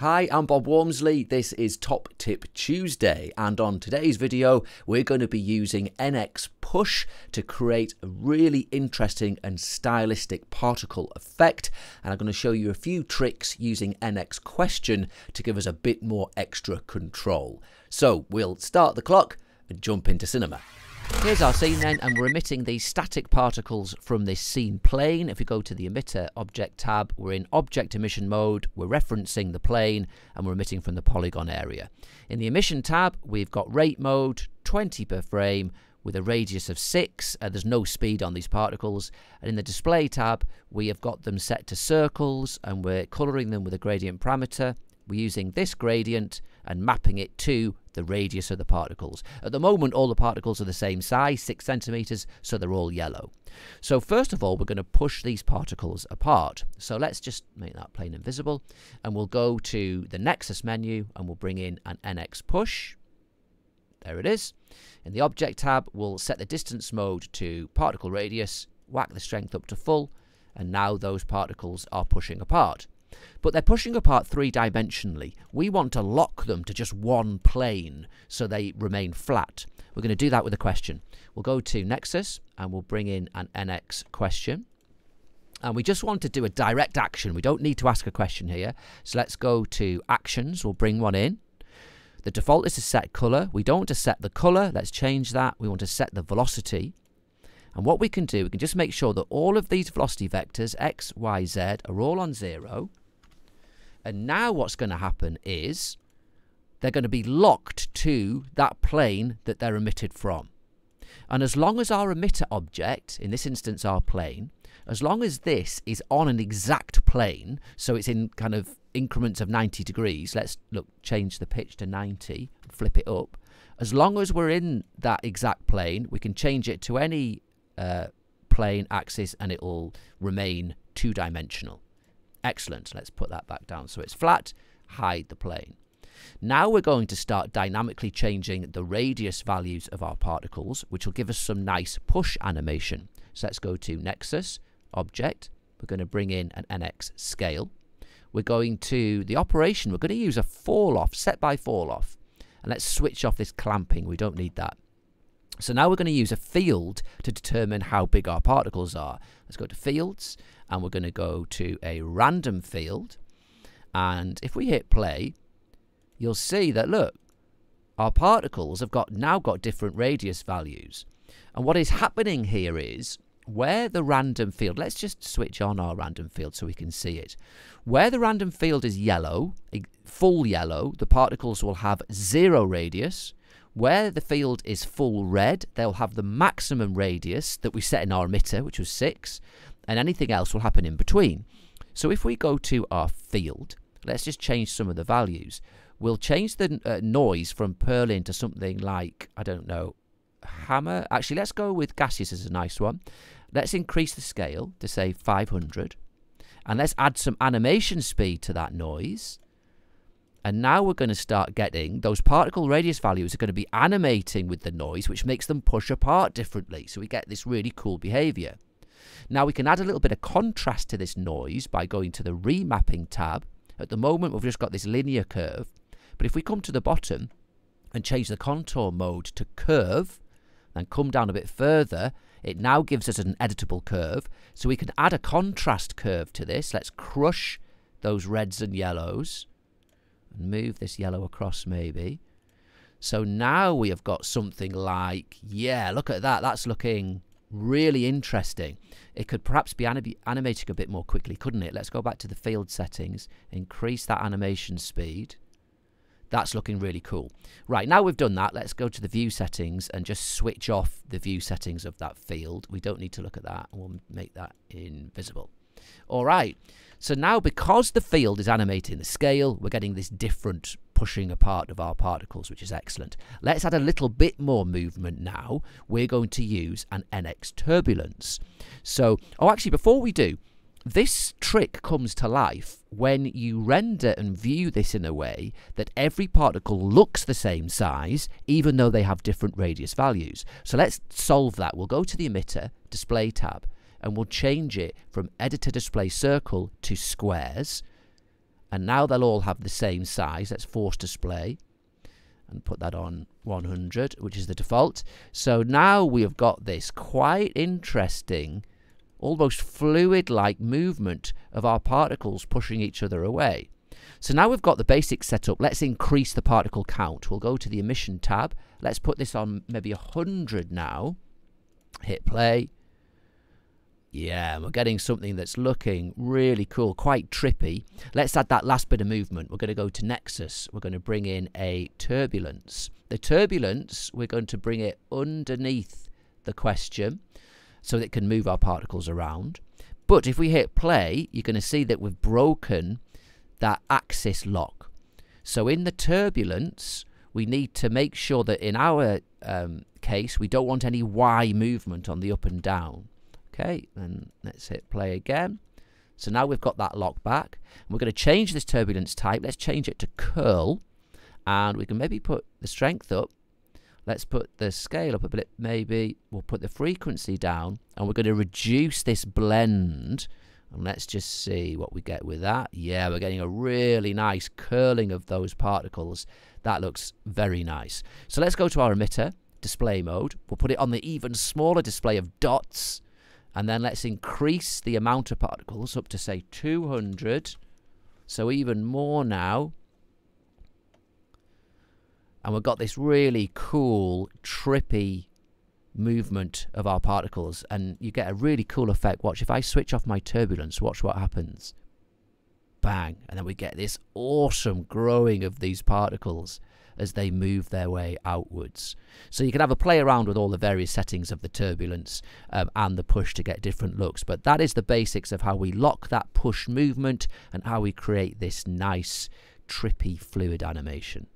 Hi, I'm Bob Walmsley. This is Top Tip Tuesday, and on today's video, we're going to be using NX Push to create a really interesting and stylistic particle effect. And I'm going to show you a few tricks using NX Question to give us a bit more extra control. So we'll start the clock and jump into cinema. Here's our scene then, and we're emitting these static particles from this scene plane. If we go to the emitter object tab, we're in object emission mode, we're referencing the plane, and we're emitting from the polygon area. In the emission tab, we've got rate mode, 20 per frame, with a radius of 6. Uh, there's no speed on these particles. And in the display tab, we have got them set to circles, and we're colouring them with a gradient parameter. We're using this gradient and mapping it to the radius of the particles. At the moment, all the particles are the same size, 6 centimeters, so they're all yellow. So first of all, we're going to push these particles apart. So let's just make that plane invisible, and we'll go to the Nexus menu, and we'll bring in an NX push. There it is. In the Object tab, we'll set the distance mode to particle radius, whack the strength up to full, and now those particles are pushing apart but they're pushing apart three dimensionally. We want to lock them to just one plane so they remain flat. We're going to do that with a question. We'll go to Nexus and we'll bring in an NX question. And we just want to do a direct action. We don't need to ask a question here. So let's go to Actions. We'll bring one in. The default is to set color. We don't want to set the color. Let's change that. We want to set the velocity. And what we can do, we can just make sure that all of these velocity vectors, x, y, z, are all on zero. And now what's going to happen is they're going to be locked to that plane that they're emitted from. And as long as our emitter object, in this instance our plane, as long as this is on an exact plane, so it's in kind of increments of 90 degrees, let's look change the pitch to 90, flip it up. As long as we're in that exact plane, we can change it to any uh, plane axis and it will remain two-dimensional. Excellent. Let's put that back down so it's flat. Hide the plane. Now we're going to start dynamically changing the radius values of our particles, which will give us some nice push animation. So let's go to Nexus, Object. We're going to bring in an NX scale. We're going to the operation. We're going to use a fall off, set by fall off. And let's switch off this clamping. We don't need that. So now we're going to use a field to determine how big our particles are. Let's go to fields and we're going to go to a random field. And if we hit play, you'll see that look, our particles have got now got different radius values. And what is happening here is where the random field, let's just switch on our random field so we can see it. Where the random field is yellow, full yellow, the particles will have zero radius. Where the field is full red, they'll have the maximum radius that we set in our emitter, which was 6, and anything else will happen in between. So if we go to our field, let's just change some of the values. We'll change the uh, noise from Perlin to something like, I don't know, Hama. Actually, let's go with gaseous as a nice one. Let's increase the scale to say 500. And let's add some animation speed to that noise. And now we're going to start getting those particle radius values are going to be animating with the noise, which makes them push apart differently. So we get this really cool behavior. Now we can add a little bit of contrast to this noise by going to the remapping tab. At the moment we've just got this linear curve, but if we come to the bottom and change the contour mode to curve, then come down a bit further, it now gives us an editable curve. So we can add a contrast curve to this. Let's crush those reds and yellows and move this yellow across maybe. So now we have got something like, yeah, look at that. That's looking really interesting. It could perhaps be anim animating a bit more quickly, couldn't it? Let's go back to the field settings, increase that animation speed. That's looking really cool. Right, now we've done that, let's go to the view settings and just switch off the view settings of that field. We don't need to look at that, we'll make that invisible. All right, so now because the field is animating the scale, we're getting this different pushing apart of our particles, which is excellent. Let's add a little bit more movement now. We're going to use an NX turbulence. So, oh, actually, before we do, this trick comes to life when you render and view this in a way that every particle looks the same size, even though they have different radius values. So let's solve that. We'll go to the emitter, display tab, and we'll change it from editor display circle to squares. And now they'll all have the same size. Let's force display and put that on 100, which is the default. So now we have got this quite interesting, almost fluid-like movement of our particles pushing each other away. So now we've got the basics set up. Let's increase the particle count. We'll go to the emission tab. Let's put this on maybe 100 now. Hit play. Yeah, we're getting something that's looking really cool, quite trippy. Let's add that last bit of movement. We're going to go to Nexus. We're going to bring in a turbulence. The turbulence, we're going to bring it underneath the question so that it can move our particles around. But if we hit play, you're going to see that we've broken that axis lock. So in the turbulence, we need to make sure that in our um, case, we don't want any Y movement on the up and down. Okay, then let's hit play again. So now we've got that lock back. We're going to change this turbulence type. Let's change it to curl. And we can maybe put the strength up. Let's put the scale up a bit. Maybe we'll put the frequency down. And we're going to reduce this blend. And let's just see what we get with that. Yeah, we're getting a really nice curling of those particles. That looks very nice. So let's go to our emitter, display mode. We'll put it on the even smaller display of dots and then let's increase the amount of particles up to say 200 so even more now. And we've got this really cool trippy movement of our particles. And you get a really cool effect. Watch if I switch off my turbulence watch what happens bang and then we get this awesome growing of these particles as they move their way outwards. So you can have a play around with all the various settings of the turbulence um, and the push to get different looks. But that is the basics of how we lock that push movement and how we create this nice trippy fluid animation.